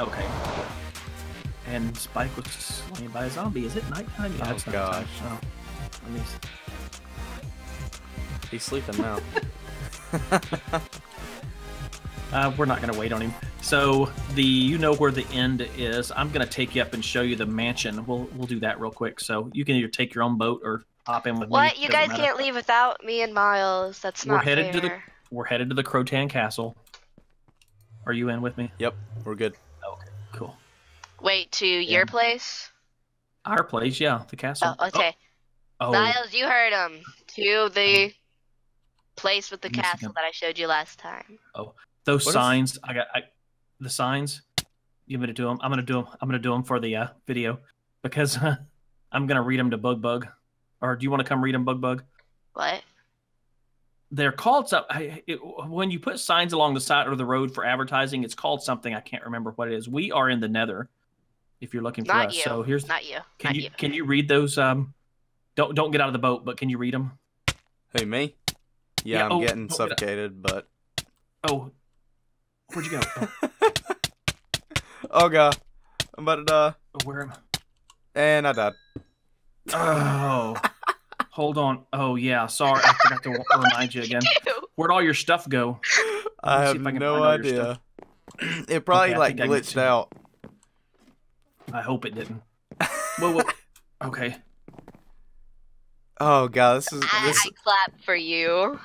Okay. And Spike was slain by a zombie. Is it nighttime? Yeah, Oh, it's nighttime. gosh. Oh. Let me He's sleeping now. Uh, we're not gonna wait on him. So the you know where the end is. I'm gonna take you up and show you the mansion. We'll we'll do that real quick. So you can either take your own boat or hop in with me. What? You Doesn't guys matter. can't leave without me and Miles. That's We're not headed to the- We're headed to the Crotan Castle. Are you in with me? Yep, we're good. Okay. Wait, to your place? Our place, yeah, the castle. Oh, okay. Oh, oh, Miles, you heard him. To the place with the Let me castle him. that I showed you last time. Oh, those what is- signs. I got I, the signs. You want me to do them? I'm gonna do them. I'm gonna do them for the uh, video because I'm gonna read them to Bug Bug. Or do you want to come read them, Bug Bug? What? they're called some I, it, when you put signs along the side of the road for advertising it's called something i can't remember what it is we are in the nether if you're looking for Not us you. so here's Not you. can Not you you. can you read those um don't don't get out of the boat but can you read them Who, me? Yeah, Yeah, I'm oh, getting oh, suffocated, but. oh where'd you go oh, oh, God. I'm about to die. where am I? And I died. oh hold on oh yeah sorry i forgot to remind you again Ew. where'd all your stuff go I have I no find all your idea. it probably, Okay, like, think I can glitched see. out. I hope it didn't whoa, whoa. okay Oh, God. This is. I, This, I clap for you.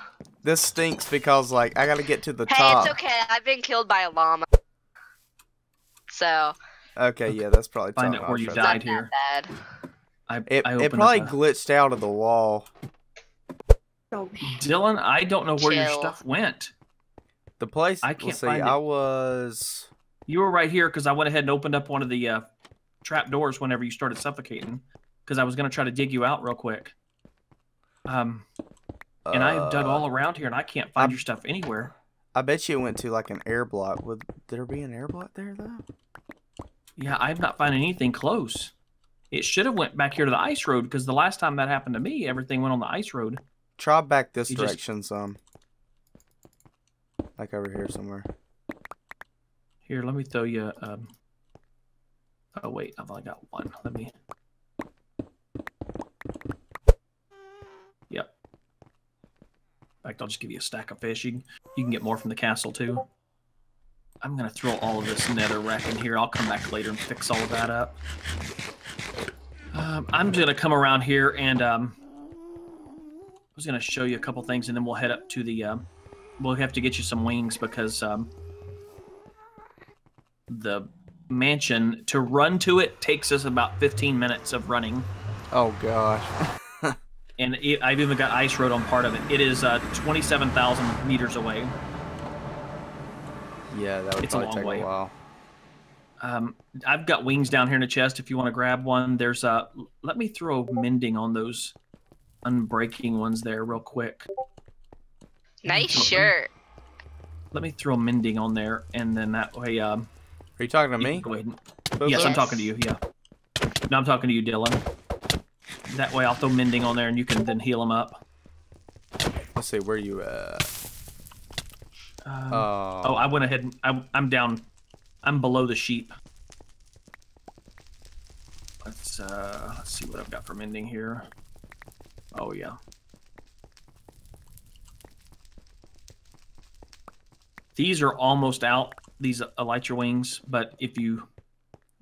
this stinks because, like, I gotta get to the Hey, top. it's okay. I've been killed by a llama. So, Okay, yeah, that's probably Find top out where you option. it's not died here. bad. i It, I it probably a- glitched out of the wall. dylan i don't know where your stuff went The place. I let's can't see, find it. I was. You were right here because I went ahead and opened up one of the uh, trap doors whenever you started suffocating because I was going to try to dig you out real quick. Um, and I have dug uh, all around here and I can't find I'm- your stuff anywhere. I bet you it went to like an air block. Would there be an air block there though? Yeah, I'm not finding anything close. It should have went back here to the ice road because the last time that happened to me, everything went on the ice road. Try back this You just- direction some. Like over here somewhere. Here, let me throw you. Um... Oh wait, I've only got one. Let me. Yep. In fact, I'll just give you a stack of fish. You can, you can get more from the castle too. I'm gonna throw all of this nether rack in here. I'll come back later and fix all of that up. Um, I'm gonna come around here and um, I was gonna show you a couple things, and then we'll head up to the. Um, we'll have to get you some wings because um, the mansion to run to it takes us about 15 minutes of running Oh gosh. and it, i've even got ice road on part of it it is uh, 27000 meters away yeah, that would It's a probably long take way. a while. um, i've got wings down here in the chest if you want to grab one there's a. let me throw mending on those unbreaking ones there real quick Nice shirt. let me throw mending on there and then that way um Are you talking to me? go ahead Yes, I'm talking to you. Yeah. No, I'm talking to you, Dylan. That way, I'll throw mending on there, and you can then heal them up. Let's see, where you at? Um, Oh, oh, I went ahead. And, I, I'm down. I'm below the sheep. Let's uh, let's see what I've got for mending here. Oh yeah. These are almost out. These elytra wings, but if you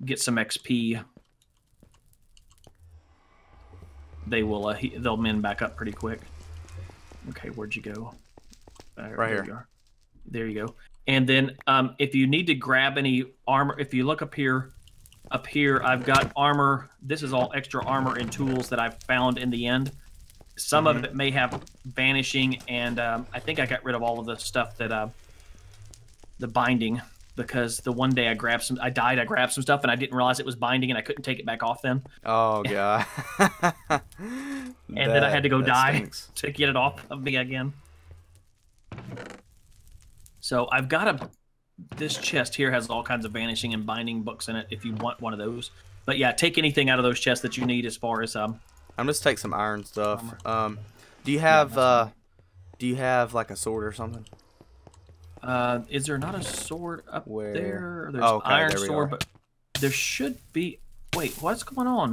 get some XP, they will uh, they'll mend back up pretty quick. Okay, where'd you go? Uh, Right there here. You. There you go. And then um, if you need to grab any armor, if you look up here, up here, I've got armor. This is all extra armor and tools that I've found in the end. Some of Mhm. it may have vanishing, and um, I think I got rid of all of the stuff that uh, the binding because the one day I grabbed some, I died. I grabbed some stuff and I didn't realize it was binding, and I couldn't take it back off then oh god. and then I had to go die stinks. to get it off of me again. So I've got a. This chest here has all kinds of vanishing and binding books in it. If you want one of those, but yeah, take anything out of those chests that you need as far as um. I'm just take some iron stuff. Um, do you have uh, do you have like a sword or something? Uh, is there not a sword up Where? there? There's Oh, okay, iron there sword, are. but there should be. Wait, what's going on?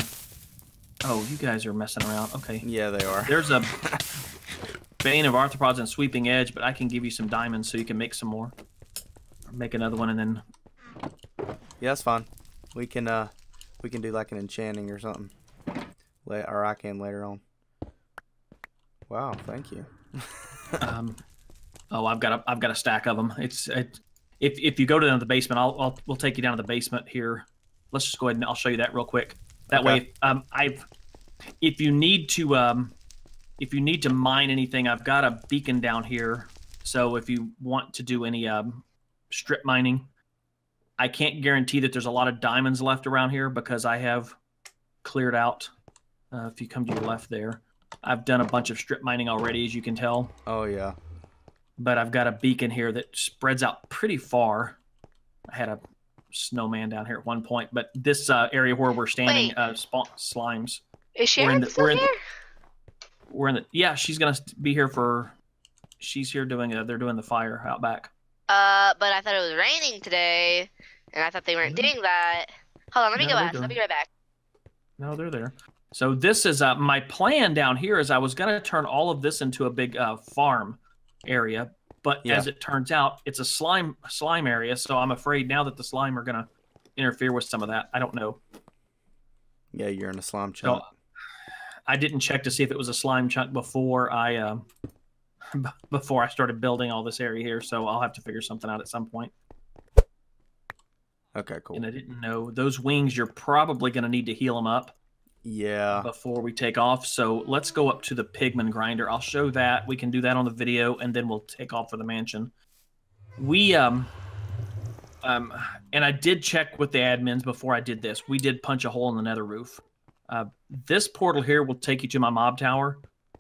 Oh, you guys are messing around. Okay. Yeah, they are. There's a Bane of Arthropods and Sweeping Edge, but I can give you some diamonds so you can make some more. Or make another one and then. Yeah, that's fine. We can uh, we can do like an enchanting or something. Or I can later on. Wow, thank you. Um, oh, I've got a I've got a stack of them. It's it, if if you go down to the basement, I'll, I'll we'll take you down to the basement here. Let's just go ahead and I'll show you that real quick. That Okay. way, um, I've if you need to um, if you need to mine anything, I've got a beacon down here. So if you want to do any um, strip mining, I can't guarantee that there's a lot of diamonds left around here because I have cleared out. Uh, if you come to your left there, I've done a bunch of strip mining already, as you can tell Oh yeah. But I've got a beacon here that spreads out pretty far. I had a snowman down here at one point, but this uh, area where we're standing, Wait. uh, spawn slimes. Is We're in the- still we're in the- here? We're in the yeah. She's gonna be here for. She's here doing. A, they're doing the fire out back. Uh, but I thought it was raining today, and I thought they weren't No. doing that. Hold on, let me No, go ask. I'll be right back. No, they're there. So this is uh, my plan down here. Is I was gonna turn all of this into a big uh, farm area, but Yeah. as it turns out, it's a slime slime area. So I'm afraid now that the slime are gonna interfere with some of that. I don't know. Yeah, you're in a slime chunk. I didn't check to see if it was a slime chunk before I um, before I started building all this area here. So I'll have to figure something out at some point. Okay, cool. And I didn't know those wings. You're probably going to need to heal them up Yeah. before we take off. So let's go up to the pigman grinder. I'll show that. We can do that on the video, and then we'll take off for the mansion. We um um and I did check with the admins before I did this. We did punch a hole in the nether roof. Uh, this portal here will take you to my mob tower.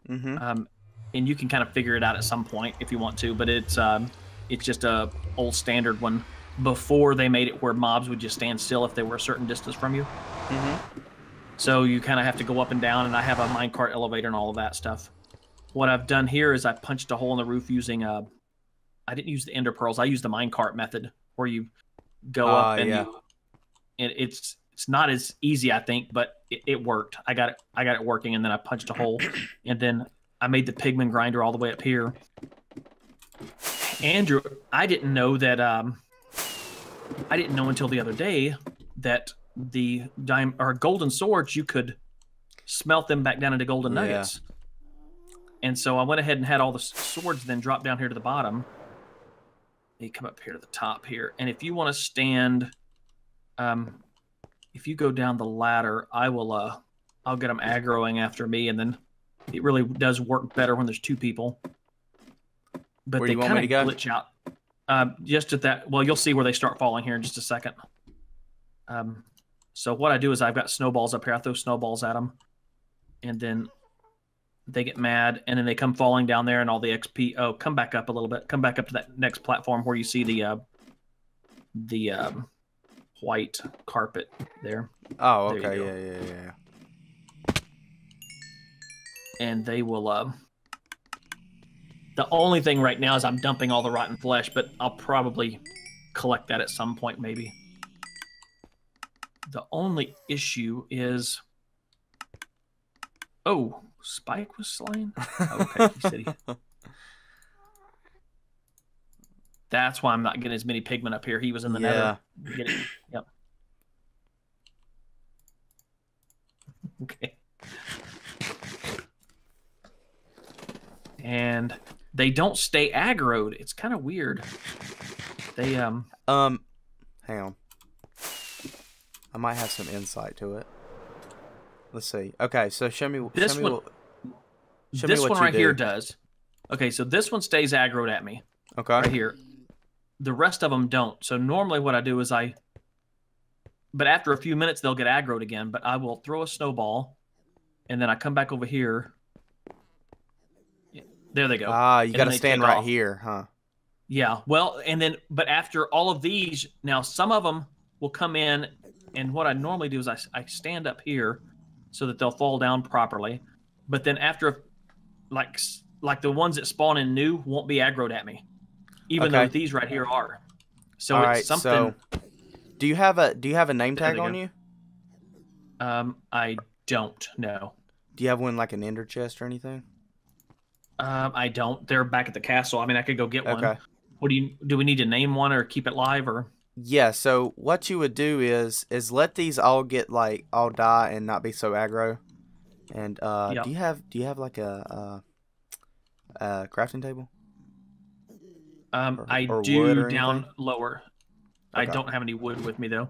Mm-hmm. um, and you can kind of figure it out at some point if you want to. But it's um, it's just a old standard one. Before they made it where mobs would just stand still if they were a certain distance from you. Mm-hmm. So you kind of have to go up and down, and I have a minecart elevator and all of that stuff. What I've done here is I punched a hole in the roof using uh, I didn't use the ender pearls. I used the minecart method where you go Ah, up and yeah. you, and it's it's not as easy, I think, but it, it worked. I got it. I got it working, and then I punched a hole, and then I made the pigman grinder all the way up here. Andrew, I didn't know that. Um, I didn't know until the other day that the dime or golden swords you could smelt them back down into golden Yeah. nuggets. And so I went ahead and had all the swords then drop down here to the bottom. They come up here to the top here, and if you want to stand, um, if you go down the ladder, I will. Uh, I'll get them aggroing after me, and then it really does work better when there's two people. But Where they do you want me kind of glitch out. Um, just at that. Well, you'll see where they start falling here in just a second. Um, so what I do is I've got snowballs up here. I throw snowballs at them, and then they get mad, and then they come falling down there, and all the XP. Oh, come back up a little bit. Come back up to that next platform where you see the uh, the um, white carpet there, Oh, okay. go. Yeah, yeah, yeah, yeah. and they will. Uh, the only thing right now is I'm dumping all the rotten flesh, but I'll probably collect that at some point, maybe. The only issue is. Oh, Spike was slain? Okay, he said That's why I'm not getting as many pigmen up here. He was in the Yeah. nether. Get it? Yep. Okay. And they don't stay aggroed. It's kind of weird. They um Um, hang on. I might have some insight to it. Let's see. Okay, so show me. This show me one- what, show me this what one right here does. Okay, so this one stays aggroed at me. Okay. right here. The rest of them don't. So normally what I do is I but after a few minutes they'll get aggroed again, but I will throw a snowball and then I come back over here. There they go. Ah, you got to stand right off. here, huh? Yeah. Well, and then but after all of these, now some of them will come in and what I normally do is I, I stand up here so that they'll fall down properly. But then after like like the ones that spawn in new won't be aggroed at me. even Okay. though these right here are. So All it's right, something. so do you have a do you have a name tag on you? Um, I don't know. Do you have one like an ender chest or anything? Um, I don't. They're back at the castle. I mean, I could go get one. Okay. What do you? Do we need to name one or keep it live or? Yeah, so what you would do is is let these all get like all die and not be so aggro. And uh Yep. do you have do you have like a uh a crafting table? Um, Or- I or do down anything? lower. I don't have any wood with me though.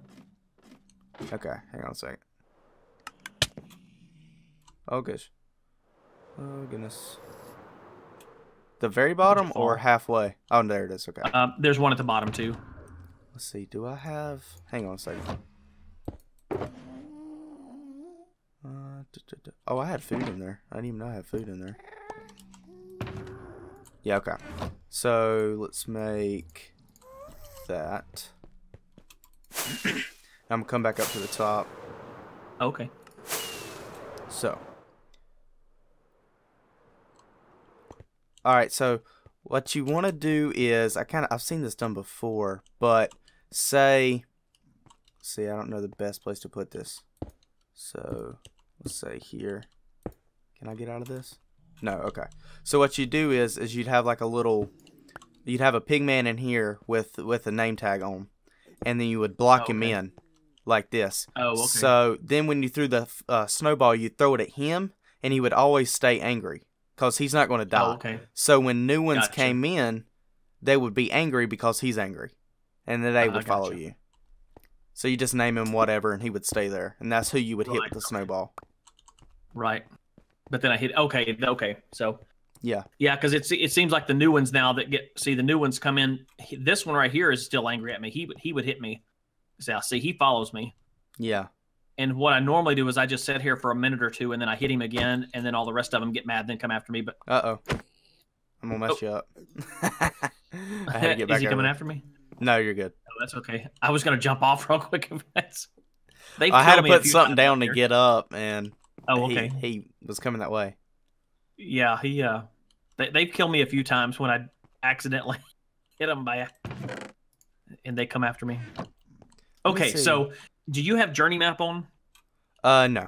Okay, hang on a second. Oh gosh. Oh goodness. The very bottom or halfway? Oh there it is, okay. Um, there's one at the bottom too. Let's see, do I have hang on a second. Uh. Oh, I had food in there. I didn't even know I had food in there. Yeah, okay. So let's make that. I'm gonna come back up to the top. Okay. So. All right, so what you want to do is I kind of I've seen this done before, but say see, I don't know the best place to put this. So, let's say here. Can I get out of this? No, okay. So what you do is is you'd have like a little you'd have a pigman in here with with a name tag on. And then you would block him Okay. in like this. Oh, okay. So then when you threw the uh, snowball, you throw it at him, and he would always stay angry because he's not going to die. oh, okay. So when new ones Gotcha. came in, they would be angry because he's angry, and then they would follow gotcha. you. So you just name him whatever, and he would stay there, and that's who you would hit with the snowball. Right. But then I hit. Okay. Okay. So Yeah, yeah, because it's it seems like the new ones now that get see the new ones come in. he- This one right here is still angry at me. He would he would hit me. So see, he follows me. yeah, And what I normally do is I just sit here for a minute or two, and then I hit him again, and then all the rest of them get mad, then come after me. But uh oh, I'm gonna mess you up. I had to get back is he coming after me? No, you're good. Oh, that's okay. I was gonna jump off real quick. They've I had to me put something down to get up, and Oh, he, okay. he was coming that way. Yeah, he uh, they, they've killed me a few times when I accidentally hit them by, and they come after me. me Okay, see. so do you have journey map on? Uh, no,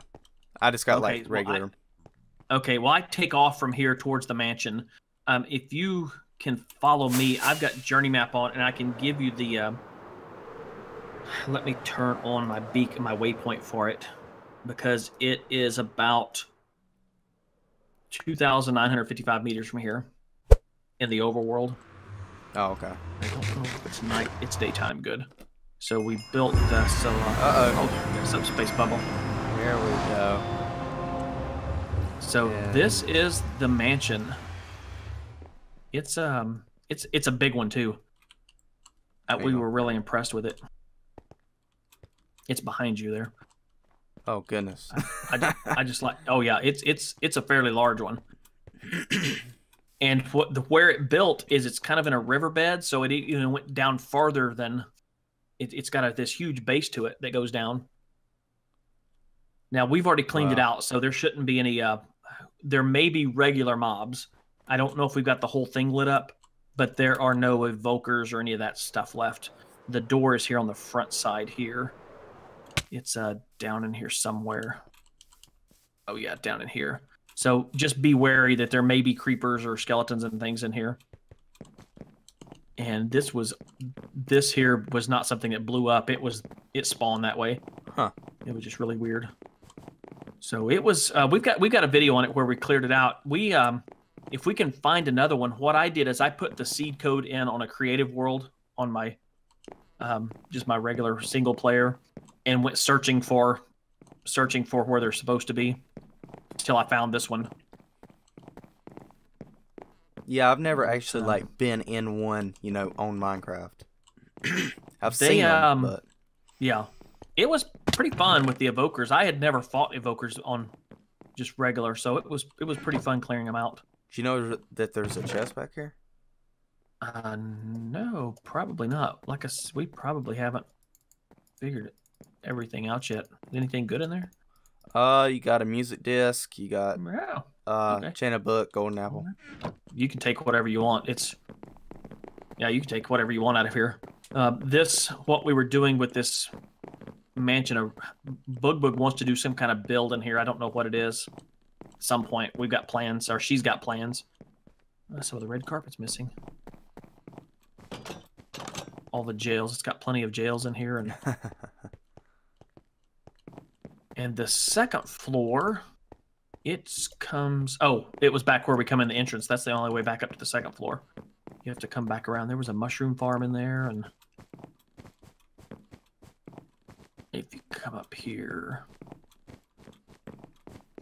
I just got Okay, like well, I- regular. Okay, well I take off from here towards the mansion. Um, if you can follow me, I've got journey map on, and I can give you the. Um, let me turn on my beak, my waypoint for it, because it is about two thousand nine hundred fifty-five meters from here, in the overworld. Oh, okay. I don't know if it's night. It's daytime. Good. So we built the so. Uh, oh, subspace bubble. There we go. So Yeah. this is the mansion. It's um, it's it's a big one too. Uh, we were really impressed with it. It's behind you there. Oh goodness. I, ju- I just like. Oh yeah, it's it's it's a fairly large one. and what the where it built is it's kind of in a riverbed, so it you know went down farther than. It, it's got a, this huge base to it that goes down. Now we've already cleaned it out, so there shouldn't be any. Uh, there may be regular mobs. I don't know if we've got the whole thing lit up, but there are no evokers or any of that stuff left. The door is here on the front side here. It's uh down in here somewhere. Oh yeah, down in here. So just be wary that there may be creepers or skeletons and things in here. And this was this here was not something that blew up. It was it spawned that way. Huh. It was just really weird. So it was uh, we've got we've got a video on it where we cleared it out. We um if we can find another one, what I did is I put the seed code in on a creative world on my um just my regular single player and went searching for searching for where they're supposed to be till I found this one. Yeah, I've never actually So- like been in one, you know, on Minecraft. I've They, seen them, um, but Yeah. It was pretty fun with the evokers. I had never fought evokers on just regular, so it was it was pretty fun clearing them out. Do you know that there's a chest back here? Uh, no, probably not. Like I we probably haven't figured everything out yet. Anything good in there? Uh, you got a music disc. You got Yeah. uh, Okay. chain of book, golden apple. You can take whatever you want. It's Yeah, you can take whatever you want out of here. Uh, this, what we were doing with this mansion, uh, Bug Bug wants to do some kind of build in here. I don't know what it is. Some point, we've got plans, or she's got plans. Uh, so the red carpet's missing. All the jails. It's got plenty of jails in here, and and the second floor, it comes. Oh, it was back where we come in the entrance. That's the only way back up to the second floor. You have to come back around. There was a mushroom farm in there, and if you come up here,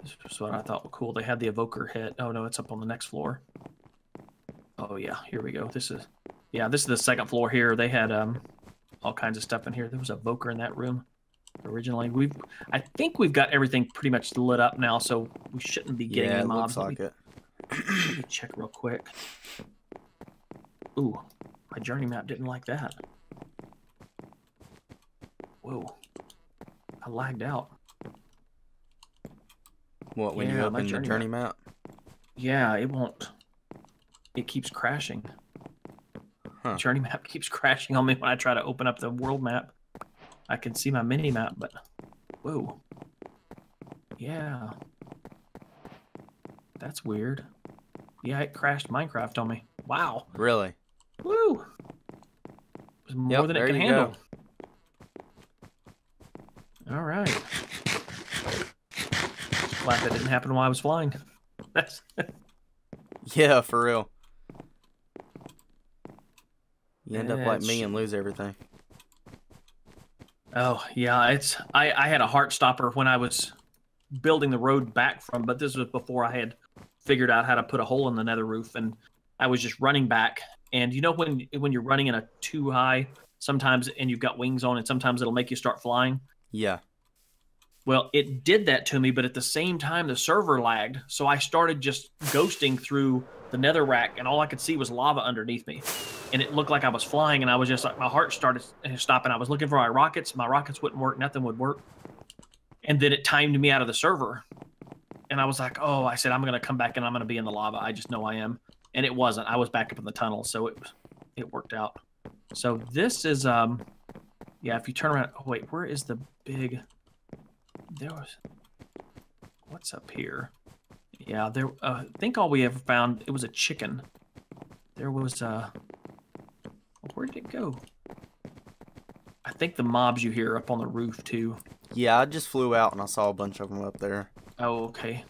this is what I thought was cool. They had the evoker hit. Oh no, it's up on the next floor. Oh yeah, here we go. This is yeah, this is the second floor here. They had um all kinds of stuff in here. There was a evoker in that room originally. We've I think we've got everything pretty much lit up now, so we shouldn't be getting yeah, any mobs. looks like let, it. let me check real quick. Ooh, my journey map didn't like that. Whoa. I lagged out. What when you Yeah, my open the journey journey map? Yeah, it won't. It keeps crashing. Huh. Journey map keeps crashing on me when I try to open up the world map. I can see my mini map, but whoa. Yeah. That's weird. Yeah, it crashed Minecraft on me. Wow. Really? Woo. It was more Yep, than it can you handle. All right. Glad that didn't happen while I was flying. Yeah, for real. You end up like me and lose everything. Oh yeah, it's I I had a heart stopper when I was building the road back from, but this was before I had figured out how to put a hole in the nether roof, and I was just running back. And you know when when you're running in a too high, sometimes and you've got wings on, and sometimes it'll make you start flying. Yeah. Well, it did that to me, but at the same time, the server lagged. So I started just ghosting through the nether rack, and all I could see was lava underneath me. And it looked like I was flying, and I was just like, my heart started stopping. I was looking for my rockets. My rockets wouldn't work. Nothing would work. And then it timed me out of the server. And I was like, oh, I said, I'm going to come back and I'm going to be in the lava. I just know I am. And it wasn't. I was back up in the tunnel. So it, it worked out. So this is, um, yeah, if you turn around, oh, wait, where is the big, there was, what's up here? Yeah, there, uh, I think all we ever found, it was a chicken. There was, uh, where did it go? I think the mobs you hear up on the roof too. Yeah, I just flew out and I saw a bunch of them up there. Oh, okay.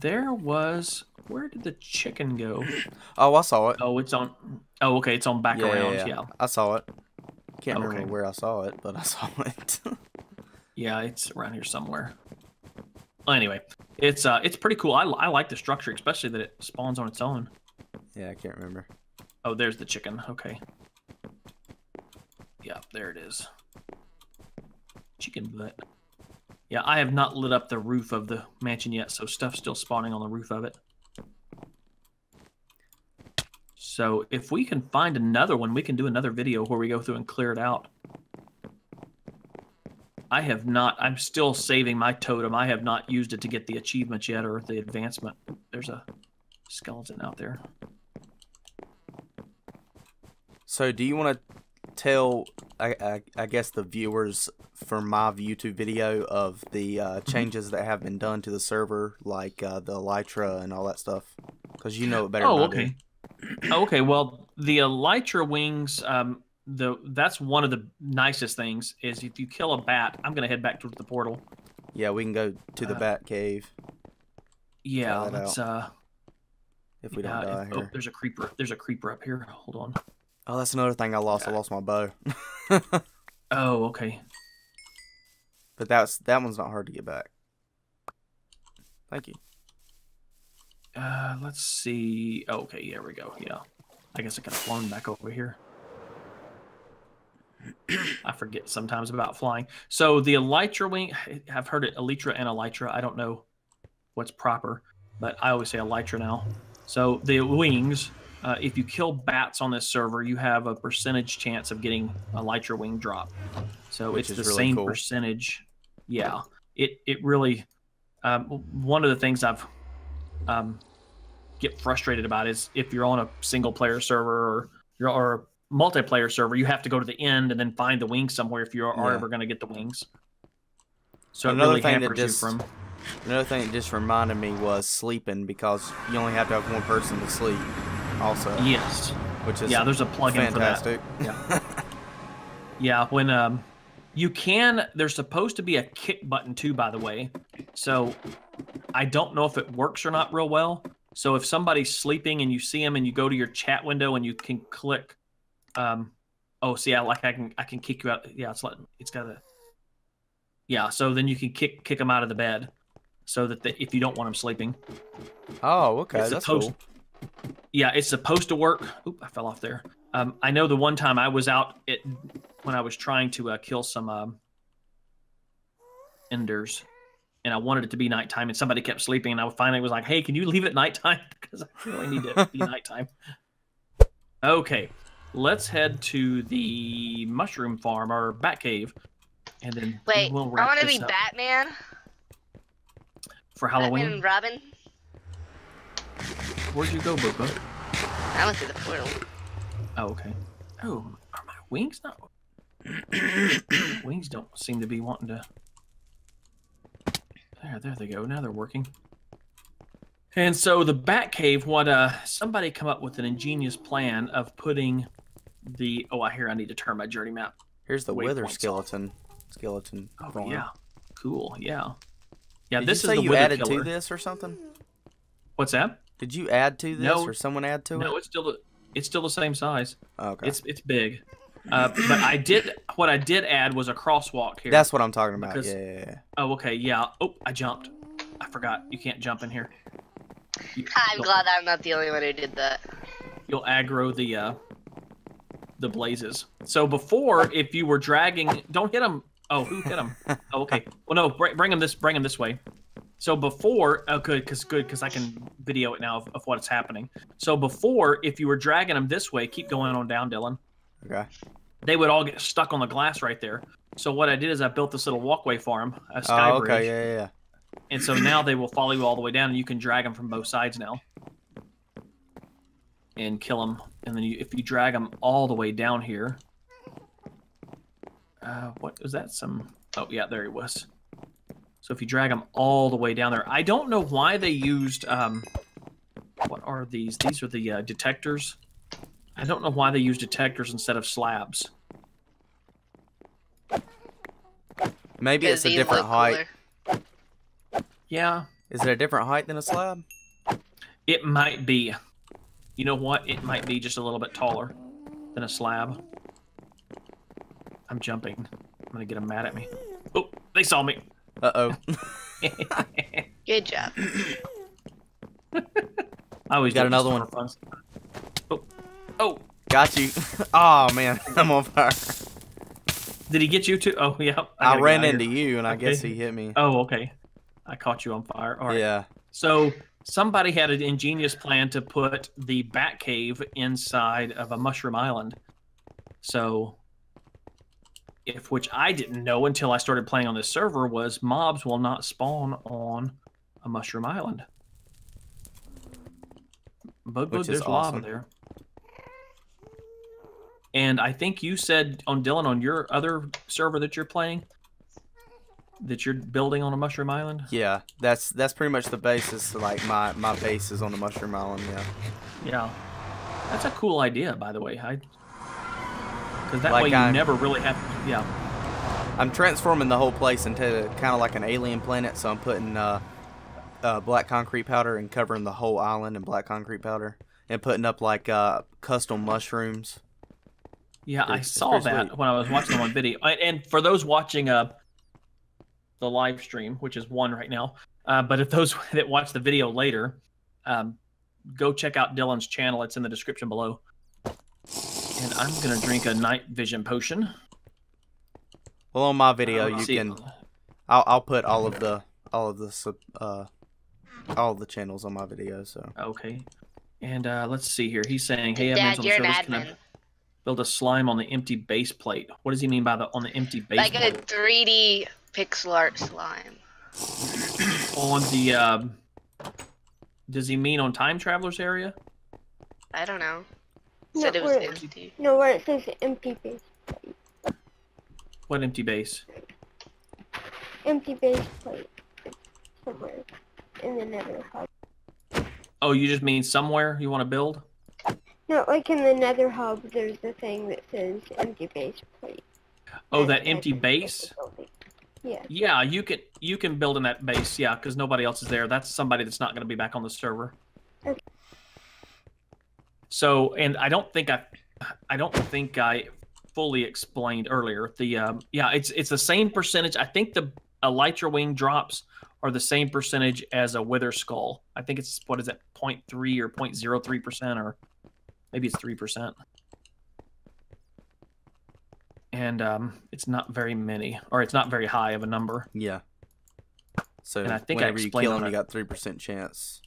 There was, where did the chicken go? Oh, I saw it. Oh, it's on, oh, okay, it's on back yeah, around, yeah, yeah. I saw it. Can't Okay. remember where I saw it, but I saw it. Yeah, it's around here somewhere. Well, anyway, it's uh, it's pretty cool. I, I like the structure, especially that it spawns on its own. yeah, I can't remember. Oh, there's the chicken. Okay. Yeah, there it is. Chicken butt. Yeah, I have not lit up the roof of the mansion yet, so stuff's still spawning on the roof of it. So if we can find another one, we can do another video where we go through and clear it out. I have not, I'm still saving my totem. I have not used it to get the achievements yet or the advancement. There's a skeleton out there. So, do you want to tell, I, I, I guess, the viewers from my YouTube video of the uh, changes that have been done to the server, like uh, the elytra and all that stuff? Because you know it better. Oh, than I do. okay. Oh, okay. Well, the elytra wings, um, the that's one of the nicest things is if you kill a bat. I'm gonna head back towards the portal. Yeah, we can go to the Uh, Bat Cave Yeah, let's. Uh, if we yeah, don't die if- oh, there's a creeper. There's a creeper up here. Hold on. Oh, that's another thing I lost. I lost my bow. Oh, okay. but that's that one's not hard to get back. Thank you. Uh, let's see. Oh, okay, here we go. Yeah, I guess I could have flown back over here. I forget sometimes about flying. So the elytra wing, I've heard it elytra and elytra. I don't know what's proper, but I always say elytra now. So the wings, uh, if you kill bats on this server, you have a percentage chance of getting a elytra wing drop. So Which it's the really same cool. percentage. Yeah, it it really. Um, one of the things I've um, get frustrated about is if you're on a single player server or your or multiplayer server, you have to go to the end and then find the wings somewhere if you are Yeah. ever going to get the wings. So Another it really thing that just- from. Another thing that just reminded me was sleeping because you only have to have one person to sleep, also, Yes. which is Yeah, there's a plugin for that. Yeah. Yeah, when um you can there's supposed to be a kick button too by the way. So I don't know if it works or not real well. So if somebody's sleeping and you see them and you go to your chat window and you can click um oh see I like I can I can kick you out yeah it's like it's got a yeah so then you can kick kick them out of the bed so that the, if you don't want them sleeping oh, okay, It's that's supposed- cool. yeah, it's supposed to work. Oop, I fell off there. Um, I know the one time I was out it when I was trying to uh, kill some um, enders, and I wanted it to be nighttime, and somebody kept sleeping, and I finally was like, "Hey, can you leave it nighttime? Because I really need it to be nighttime." Okay, let's head to the mushroom farm or bat cave, and then Wait, will I want to be up Batman. for Batman Halloween. and Robin. Where'd you go, Boba? I went through the portal. Oh, okay. Oh, are my wings not? wings don't seem to be wanting to. There, there they go. Now they're working. And so the Bat Cave, what uh, somebody come up with an ingenious plan of putting the. Oh, I hear I need to turn my journey map. Here's the Waypoints wither off. skeleton. Skeleton. Oh farm. yeah, cool. Yeah, yeah. Did this you say is the you wither added killer. to this or something? What's that? Did you add to this No. or someone add to it? No, it's still the, it's still the same size. Oh, okay. It's it's big. Uh, but I did what I did add was a crosswalk here. That's what I'm talking about. Because- Yeah, yeah, yeah. Oh, okay, yeah. Oh, I jumped. I forgot. You can't jump in here. You, I'm glad I'm not the only one who did that. You'll aggro the uh, the blazes. So before, if you were dragging, don't hit them. Oh, who hit them? oh, okay. Well, no, bring, bring them this. Bring them this way. So before, oh, good, because good, because I can video it now of, of what's happening. So before, if you were dragging them this way, keep going on down, Dylan. Okay. They would all get stuck on the glass right there. So what I did is I built this little walkway for them, a sky Oh, bridge. okay. Yeah, yeah, yeah. And so now they will follow you all the way down, and you can drag them from both sides now, and kill them. And then you, if you drag them all the way down here, uh, what was that? Some? Oh yeah, there he was. So if you drag them all the way down there, I don't know why they used. Um, what are these? These are the uh, detectors. I don't know why they use detectors instead of slabs. Maybe it's a different height. cooler. Yeah, Is it a different height than a slab? It might be. You know what? It might be just a little bit taller than a slab. I'm jumping. I'm gonna get them mad at me. Oh, they saw me. Uh oh. Good job. I always Got do it just another for one. fun. Oh, oh, Got you. oh man, I'm on fire. did he get you too? Oh, yeah. I, gotta ran into here. you, and I guess he hit me. Oh, okay. I caught you on fire. All right. Yeah. So somebody had an ingenious plan to put the Bat Cave inside of a Mushroom Island. So, if which I didn't know until I started playing on this server was mobs will not spawn on a Mushroom Island. But, but there's lava awesome. there. And I think you said on Dylan on your other server that you're playing that you're building on a Mushroom Island. Yeah. That's that's pretty much the basis. Like my my base is on the mushroom island. Yeah. Yeah, that's a cool idea, by the way. I because that Like way you I'm- never really have. Yeah, I'm transforming the whole place into kind of like an alien planet. So I'm putting uh, uh, black concrete powder and covering the whole island in black concrete powder, and putting up like uh, custom mushrooms. yeah, I It's- it's saw that sweet. when I was watching them on video. And for those watching uh the live stream, which is one right now, uh, but if those that watch the video later, um, go check out Dylan's channel. It's in the description below. And I'm gonna drink a night vision potion. Well, on my video, Uh, you see- can. I'll, I'll put all of the all of the sub- uh all of the channels on my video. So Okay. And uh, let's see here. He's saying, "Hey, admins Dad, on the you're an servers, can I admin. build a slime on the empty base plate. What does he mean by the on the empty base Like a 3D pixel art slime. On the um, does he mean on time travelers area? I don't know. Said No, it was where- empty. No, where it says empty base. What empty base? Empty base plate. Somewhere in the nether hub. Oh, you just mean somewhere you want to build? No, like in the nether hub, there's a thing that says empty base plate. Oh, that empty base? building. Yeah. Yeah, you can you can build in that base. Yeah, because nobody else is there. That's somebody that's not going to be back on the server. Okay. So, and I don't think I, I don't think I fully explained earlier. The um, yeah, it's it's the same percentage. I think the elytra wing drops are the same percentage as a wither skull. I think it's what is it, 0.3 or 0.03 percent, or maybe it's three percent. And um, it's not very many, or it's not very high of a number. Yeah. So And I think I whenever you kill them, you got three percent chance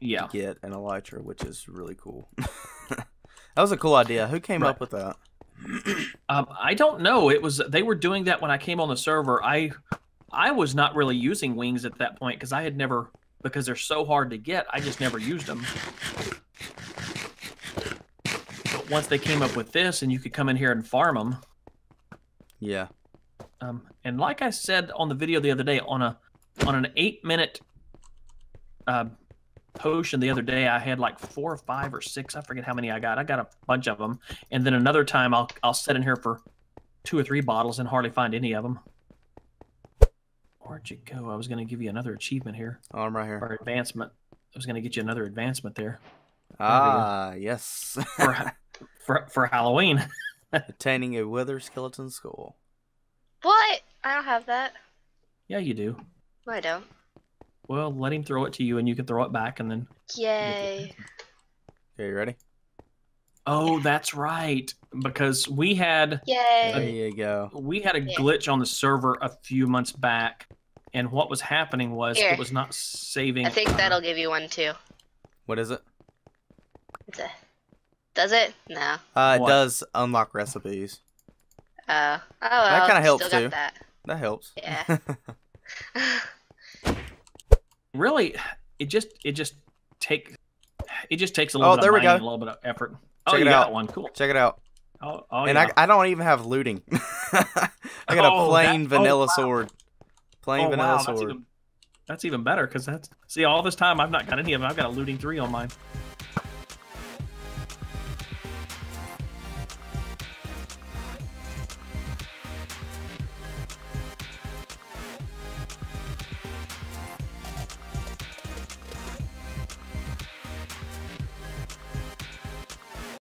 Yeah. to get an elytra, which is really cool. that was a cool idea. Who came Right. up with that? Um, I don't know. It was they were doing that when I came on the server. I I was not really using wings at that point because I had never because they're so hard to get. I just never used them. But once they came up with this, and you could come in here and farm them. Yeah. Um, and like I said on the video the other day, on a on an eight minute uh, potion the other day, I had like four or five or six. I forget how many I got. I got a bunch of them. And then another time, I'll I'll sit in here for two or three bottles and hardly find any of them. Where'd you go? I was going to give you another achievement here Oh, I'm right here. or advancement. I was going to get you another advancement there Ah, yes. for for for Halloween. Attaining a wither skeleton skull. What? I don't have that. yeah, you do. No, I don't. Well, let him throw it to you, and you can throw it back, and then Yay. Okay, you ready? Oh, that's right. Because we had Yay. There you go. we had a Yeah. glitch on the server a few months back, and what was happening was Here. it was not saving. I think uh, that'll give you one too. What is it? It's a. Does it? No. Uh, it What? does unlock recipes. Uh, oh well. kinda helps too. That. That helps. Yeah. Really, it just it just take it just takes a little Oh, bit there of we go. a little bit of effort. oh, Check you it got out. one. Cool. Check it out. Oh, oh and yeah. I, I don't even have looting. I got Oh, a that- plain oh, vanilla wow. sword. Plain oh, vanilla wow, sword. That's even, that's even better because that's see all this time I've not got any of them. I've got a looting three on mine.